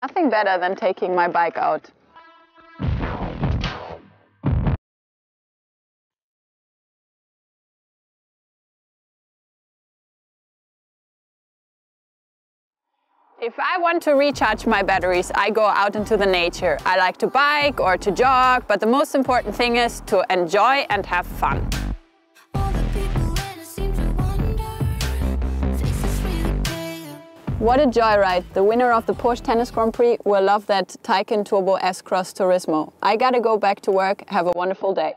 Nothing better than taking my bike out. If I want to recharge my batteries, I go out into the nature. I like to bike or to jog, but the most important thing is to enjoy and have fun. What a joyride. The winner of the Porsche Tennis Grand Prix will love that Taycan Turbo S Cross Turismo. I gotta go back to work. Have a wonderful day.